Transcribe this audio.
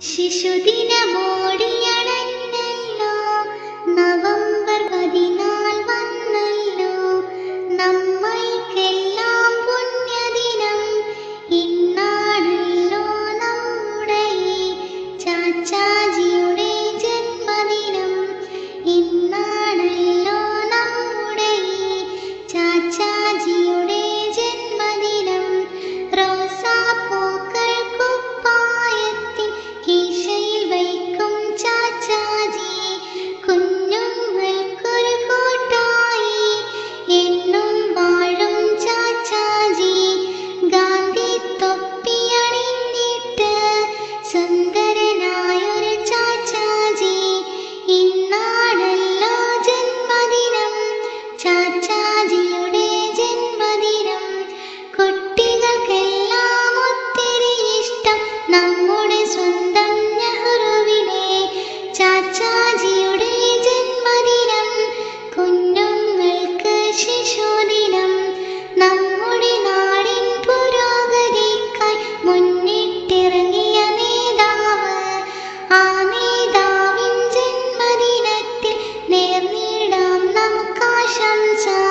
ശിശുദിനമോടിയണഞ്ഞ കൊച്ചാജിയുടെ ജന്മദിനം. കുട്ടികൾക്കെല്ലാം ഒത്തിരി ഇഷ്ടം. നമ്മുടെ സ്വന്തം നെഹ്റുവിനെ ചാച്ചാജിയുടെ ജന്മദിനം. കുഞ്ഞുങ്ങൾക്ക് ശിശുദിനം. നമ്മുടെ നാടിൻ പുരോഗതിക്കായി മുന്നിട്ടിറങ്ങിയ നേതാവ്. ആ നേതാവിൻ ജന്മദിനത്തിൽ നേർന്നിടാം നമുക്ക് Prashangsa